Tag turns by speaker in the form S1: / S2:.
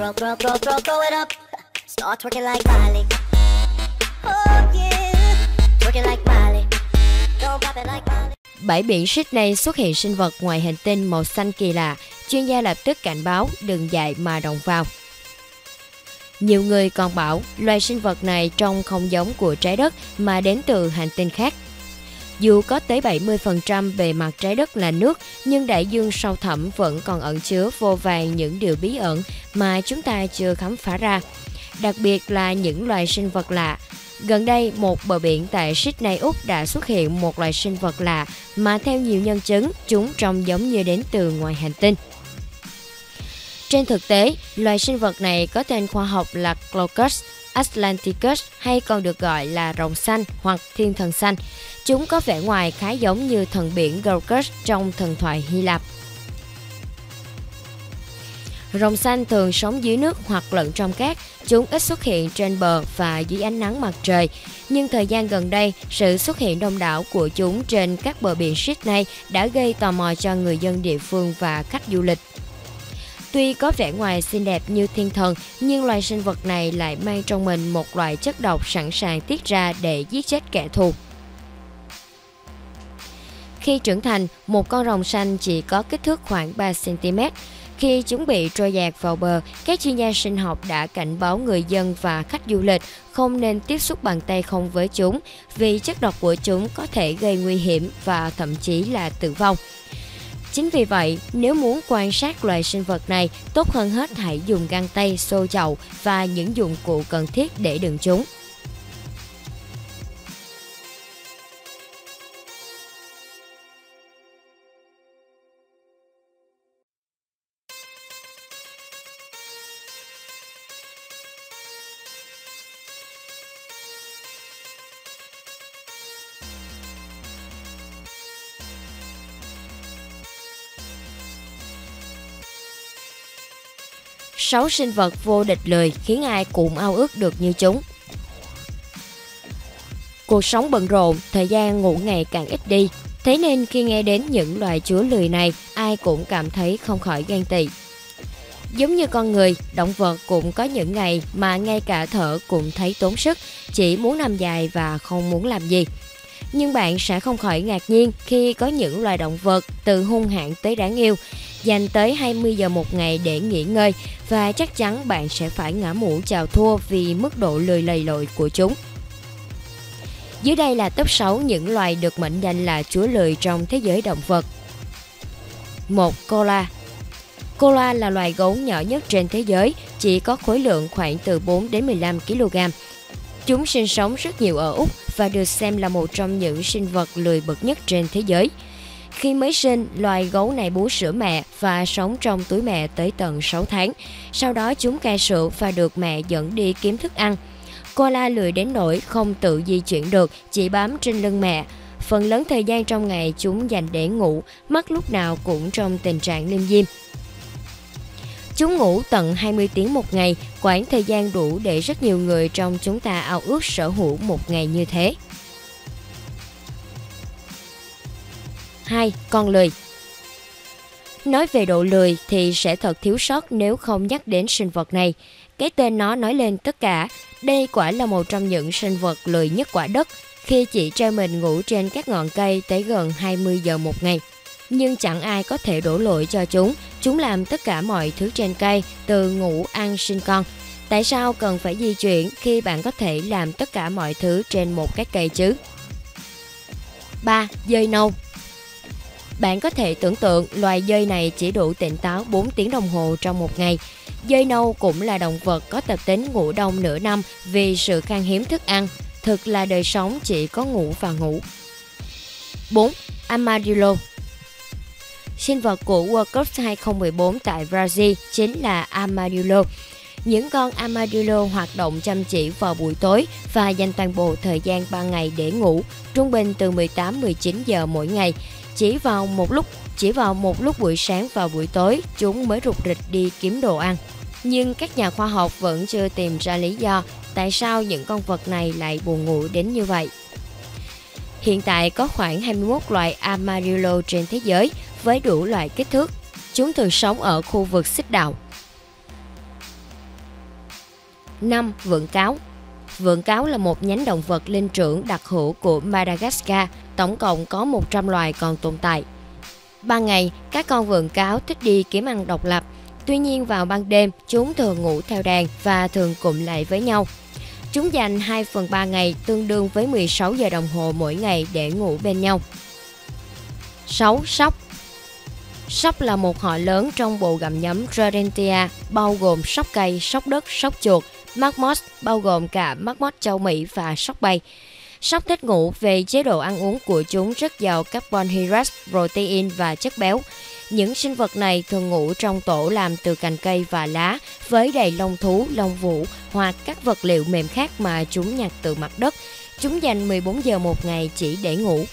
S1: Throw, throw, throw, throw, throw it up. Start twerking like Miley. Oh yeah. Twerking like Miley. Don't pop it like Miley.
S2: Bãi biển Sydney xuất hiện sinh vật ngoài hành tinh màu xanh kỳ lạ. Chuyên gia lập tức cảnh báo đừng dại mà động vào. Nhiều người còn bảo loài sinh vật này trông không giống của trái đất mà đến từ hành tinh khác. Dù có tới 70% bề mặt trái đất là nước, nhưng đại dương sâu thẳm vẫn còn ẩn chứa vô vàn những điều bí ẩn mà chúng ta chưa khám phá ra. Đặc biệt là những loài sinh vật lạ. Gần đây, một bờ biển tại Sydney, Úc đã xuất hiện một loài sinh vật lạ mà theo nhiều nhân chứng, chúng trông giống như đến từ ngoài hành tinh. Trên thực tế, loài sinh vật này có tên khoa học là Glaucus Atlanticus hay còn được gọi là rồng xanh hoặc thiên thần xanh. Chúng có vẻ ngoài khá giống như thần biển Glaucus trong thần thoại Hy Lạp. Rồng xanh thường sống dưới nước hoặc lẫn trong cát. Chúng ít xuất hiện trên bờ và dưới ánh nắng mặt trời. Nhưng thời gian gần đây, sự xuất hiện đông đảo của chúng trên các bờ biển Sydney đã gây tò mò cho người dân địa phương và khách du lịch. Tuy có vẻ ngoài xinh đẹp như thiên thần, nhưng loài sinh vật này lại mang trong mình một loại chất độc sẵn sàng tiết ra để giết chết kẻ thù. Khi trưởng thành, một con rồng xanh chỉ có kích thước khoảng 3 cm. Khi chúng bị trôi dạt vào bờ, các chuyên gia sinh học đã cảnh báo người dân và khách du lịch không nên tiếp xúc bằng tay không với chúng vì chất độc của chúng có thể gây nguy hiểm và thậm chí là tử vong. Chính vì vậy, nếu muốn quan sát loài sinh vật này, tốt hơn hết hãy dùng găng tay, xô chậu và những dụng cụ cần thiết để đựng chúng. Sáu sinh vật vô địch lời khiến ai cũng ao ước được như chúng. Cuộc sống bận rộn, thời gian ngủ ngày càng ít đi. Thế nên khi nghe đến những loài chúa lười này, ai cũng cảm thấy không khỏi ghen tị. Giống như con người, động vật cũng có những ngày mà ngay cả thở cũng thấy tốn sức, chỉ muốn nằm dài và không muốn làm gì. Nhưng bạn sẽ không khỏi ngạc nhiên khi có những loài động vật từ hung hãn tới đáng yêu, dành tới 20 giờ một ngày để nghỉ ngơi và chắc chắn bạn sẽ phải ngã mũ chào thua vì mức độ lười lầy lội của chúng. Dưới đây là top 6 những loài được mệnh danh là chúa lười trong thế giới động vật. 1. cola cola là loài gấu nhỏ nhất trên thế giới, chỉ có khối lượng khoảng từ 4 đến 15 kg. Chúng sinh sống rất nhiều ở Úc và được xem là một trong những sinh vật lười bực nhất trên thế giới. Khi mới sinh, loài gấu này bú sữa mẹ và sống trong túi mẹ tới tận 6 tháng. Sau đó chúng cai sữa và được mẹ dẫn đi kiếm thức ăn. Koala lười đến nỗi không tự di chuyển được, chỉ bám trên lưng mẹ. Phần lớn thời gian trong ngày chúng dành để ngủ, mắt lúc nào cũng trong tình trạng liêm diêm. Chúng ngủ tận 20 tiếng một ngày, quãng thời gian đủ để rất nhiều người trong chúng ta ao ước sở hữu một ngày như thế. 2. Con lười Nói về độ lười thì sẽ thật thiếu sót nếu không nhắc đến sinh vật này. Cái tên nó nói lên tất cả. Đây quả là một trong những sinh vật lười nhất quả đất khi chỉ treo mình ngủ trên các ngọn cây tới gần 20 giờ một ngày. Nhưng chẳng ai có thể đổ lỗi cho chúng. Chúng làm tất cả mọi thứ trên cây, từ ngủ, ăn, sinh con. Tại sao cần phải di chuyển khi bạn có thể làm tất cả mọi thứ trên một cái cây chứ? 3. Dơi nâu bạn có thể tưởng tượng loài dơi này chỉ đủ tỉnh táo 4 tiếng đồng hồ trong một ngày. Dơi nâu cũng là động vật có tập tính ngủ đông nửa năm vì sự khan hiếm thức ăn. Thực là đời sống chỉ có ngủ và ngủ. 4. amarillo. Sinh vật của World Cup 2014 tại Brazil chính là Armadillo. Những con Armadillo hoạt động chăm chỉ vào buổi tối và dành toàn bộ thời gian ban ngày để ngủ, trung bình từ 18-19 giờ mỗi ngày. Chỉ vào một lúc chỉ vào một lúc buổi sáng và buổi tối chúng mới rụt rịch đi kiếm đồ ăn. Nhưng các nhà khoa học vẫn chưa tìm ra lý do tại sao những con vật này lại buồn ngủ đến như vậy. Hiện tại có khoảng 21 loại armadillo trên thế giới với đủ loại kích thước. Chúng thường sống ở khu vực xích đạo. 5. Vượn cáo Vượn cáo là một nhánh động vật linh trưởng đặc hữu của Madagascar, tổng cộng có 100 loài còn tồn tại. Ban ngày, các con vượn cáo thích đi kiếm ăn độc lập, tuy nhiên vào ban đêm chúng thường ngủ theo đàn và thường cụm lại với nhau. Chúng dành 2 phần 3 ngày tương đương với 16 giờ đồng hồ mỗi ngày để ngủ bên nhau. 6. Sóc Sóc là một họ lớn trong bộ gặm nhấm Rodentia, bao gồm sóc cây, sóc đất, sóc chuột, Marmot bao gồm cả Marmot châu Mỹ và sóc bay. Sóc thích ngủ về chế độ ăn uống của chúng rất giàu carbon hydrate, protein và chất béo. Những sinh vật này thường ngủ trong tổ làm từ cành cây và lá với đầy lông thú, lông vũ hoặc các vật liệu mềm khác mà chúng nhặt từ mặt đất. Chúng dành 14 giờ một ngày chỉ để ngủ.